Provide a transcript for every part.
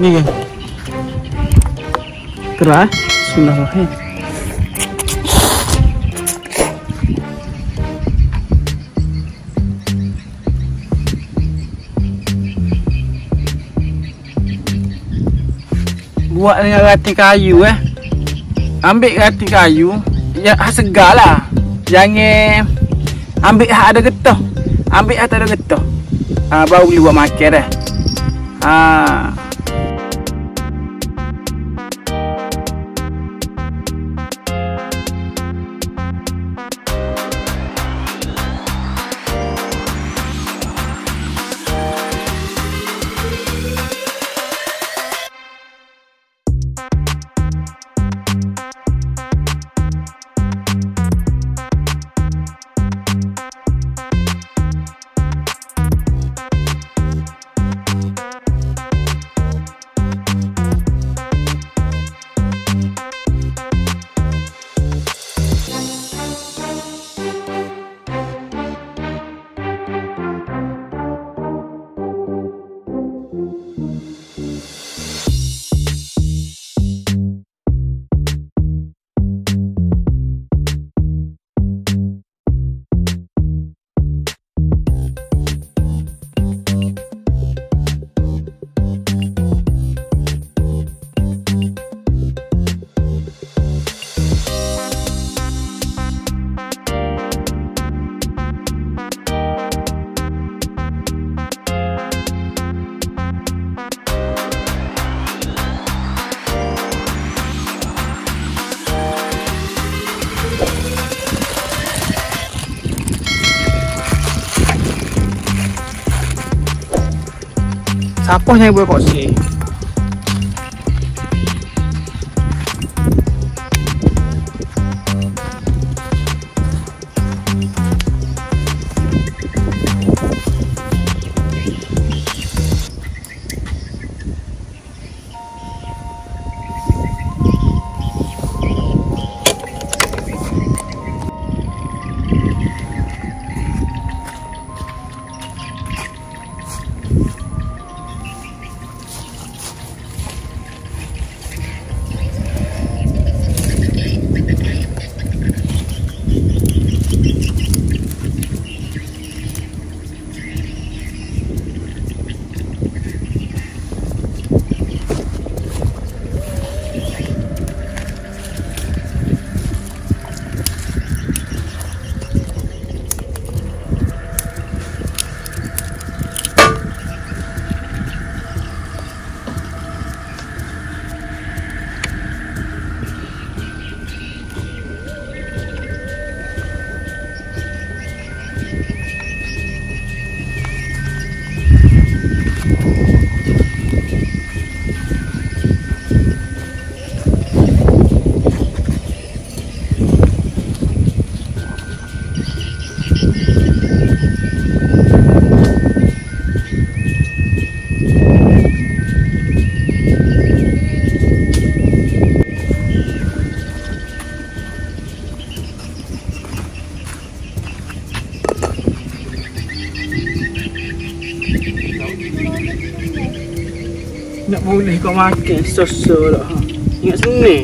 Ni kan. Keras. Bismillahirrahmanirrahim. Buat dengan rati kayu eh. Ambil rati kayu. Ya segar lah. Jangan ambil hak ada getah. Ambil hak tak ada getah. Ha, baru boleh buat makan dah. Ha. Yang boleh kok sini? Makan susu lah. Ingat seni.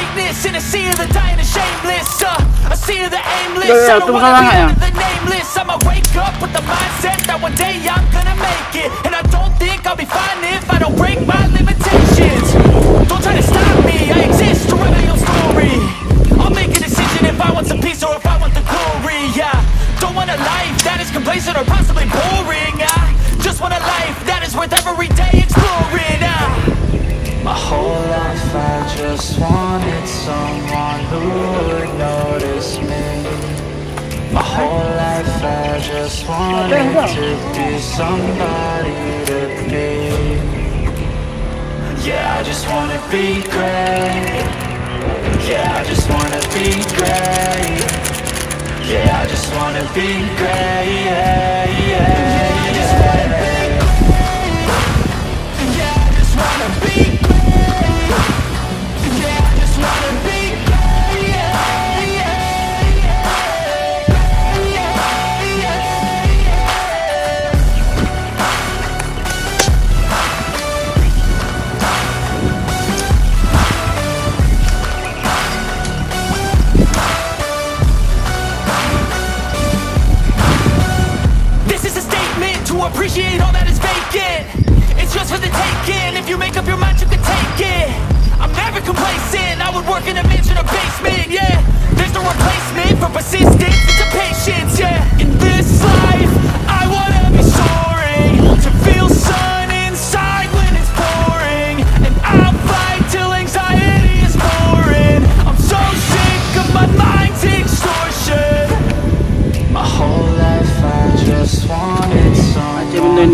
Aimless in a sea of the dying and shameless. Uh, a sea of the aimless. I don't wanna be sangat, ya. one of the nameless. I'ma wake up with the mindset that one day I'm gonna make it. And I don't think I'll be fine if I don't break my limitations. Don't try to stop me, I exist to write my own story. I'll make a decision if I want some peace or wanted to be somebody to be Yeah, I just wanna be great. Yeah, I just wanna be great. Yeah, I just wanna be great. Yeah, yeah,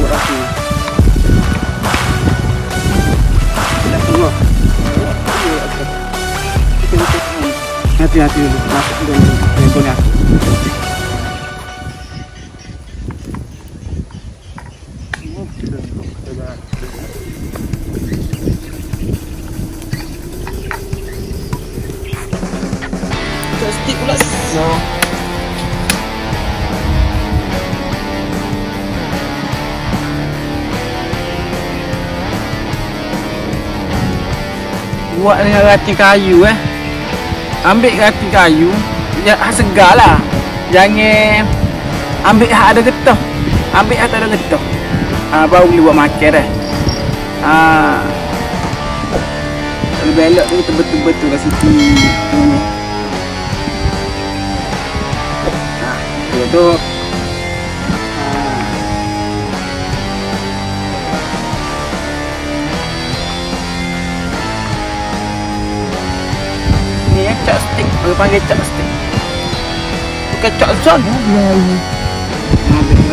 buat aku. Tak keluar Hati-hati Masuk dulu Telefon aku Buat dengan ranting kayu eh. Ambil ranting kayu Ya segar lah. Jangan Ambil hak ada getah. Ambil hak tak ada getah. Ha, Baru boleh buat makan dah. Ha. Kalau belok tu kita betul-betul kat situ. Ha, tu chopstick. Orang panggil chopstick. Bukan chopson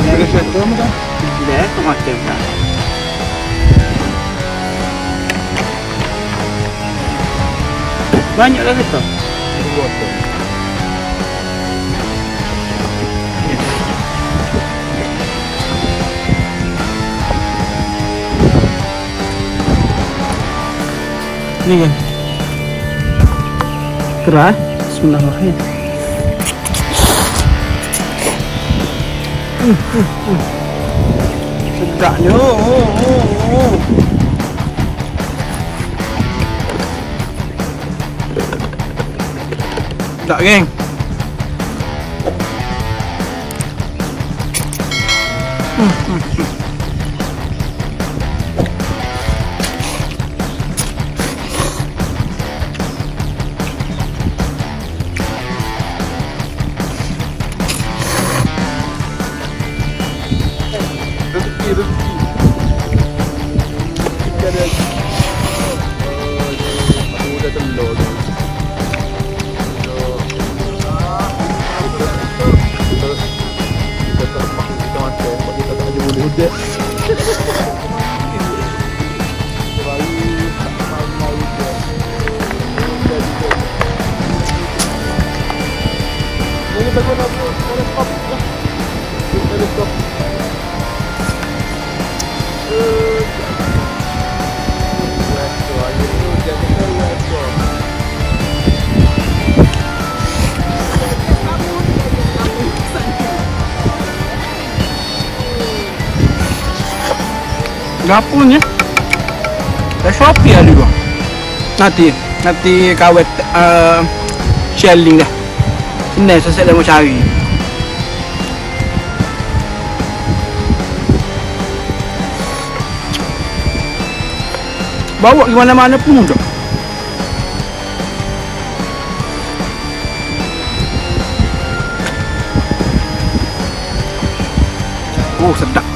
Ada satu macam. Dah kau makan pula Banyak lah kita Ni kan Kerah Bismillahirrahmanirrahim. Sedapnya oh, oh, oh, oh. Tak geng. Rezeki, Gapunya. Dah Shopee ada juga. Nanti nanti kawet uh, shelling dah. Senang saya dah mau cari. Bawa ke mana-mana pun tak. Oh sedap.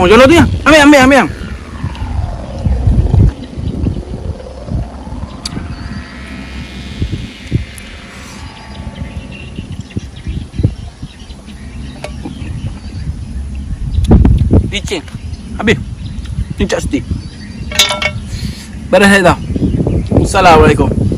Oh, jodoh tu ya. Ambil, ambil, ambil. Licin. Habis. Cincak stick. Beres saya dah. Assalamualaikum.